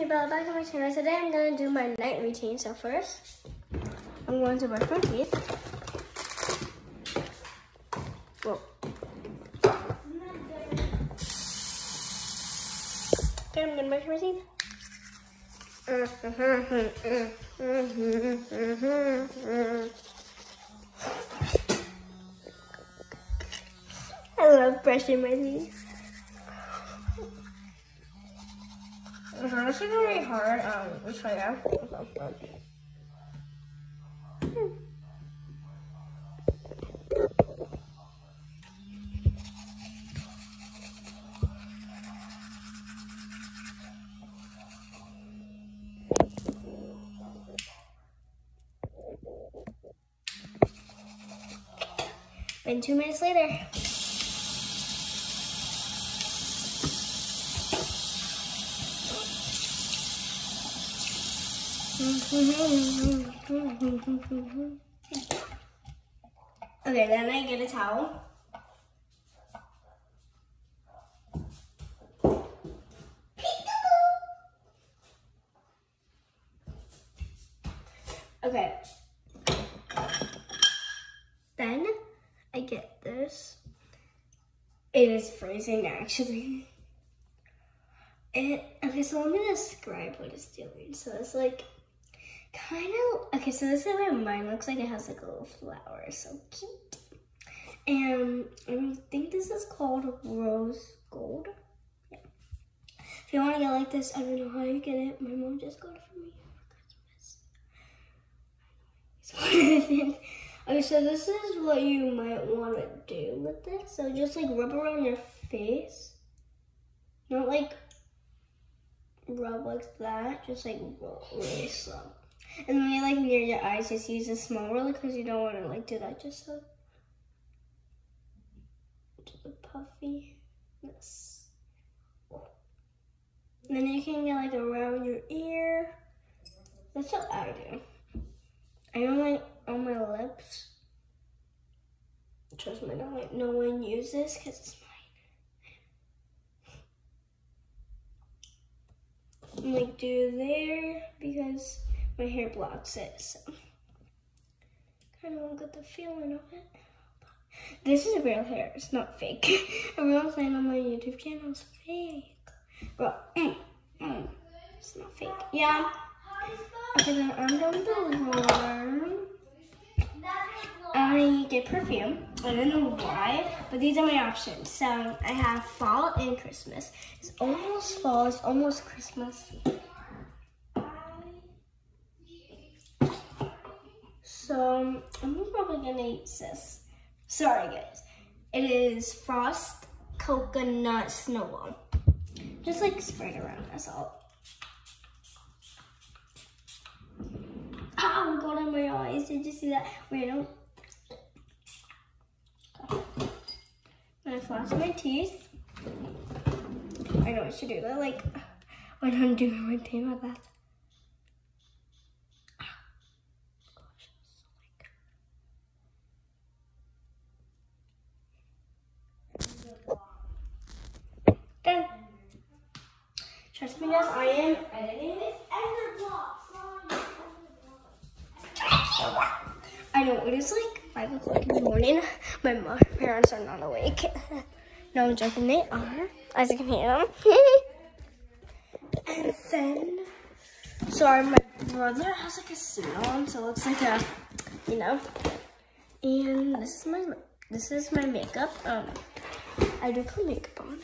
me Bella back on my channel. Today I'm going to do my night routine. So first, I'm going to brush my teeth. Whoa. Okay, I'm going to brush my teeth. I love brushing my teeth. It's honestly really hard. Um, try out. And two minutes later. Okay, then I get a towel. Okay. Then I get this. It is freezing actually. It, okay, so let me describe what it's doing. So it's like kind of, okay, so this is what mine looks like. It has like a little flower, so cute. And I think this is called rose gold. Yeah. If you want to get like this, I don't know how you get it. My mom just got it for me for Christmas. okay, so this is what you might want to do with this. So just like rub around your face. Not like rub like that, just like really slow. And you like near your eyes, just use a small roller because you don't want to like do that just so. To the puffy. Yes. And then you can get like around your ear. That's what I do. I know my on my lips. Trust me, no, no one uses because it's mine. I'm like do there because my hair blocks it, so kind of get the feeling of it. This is real hair, it's not fake. Everyone's saying on my YouTube channel it's fake. But mm, mm, it's not fake. Yeah. Okay, then I'm done the I get perfume. I don't know why, but these are my options. So I have fall and Christmas. It's almost fall, it's almost Christmas. So um, I'm probably gonna eat this. Sorry guys. It is Frost Coconut Snowball. Just like spread around, that's all. Ah, oh, got in my eyes. Did you see that? Wait, don't. Then I floss my teeth. I know I should do that, like when I'm doing my teeth like that. Done. Trust me guys, I am editing this I know, it is like 5 o'clock in the morning. My parents are not awake. no, I'm joking, they are. As you can hear them. and then, sorry, my brother has like a suit on, so it looks like a, you know. And this is my, this is my makeup. Um, I do put makeup on.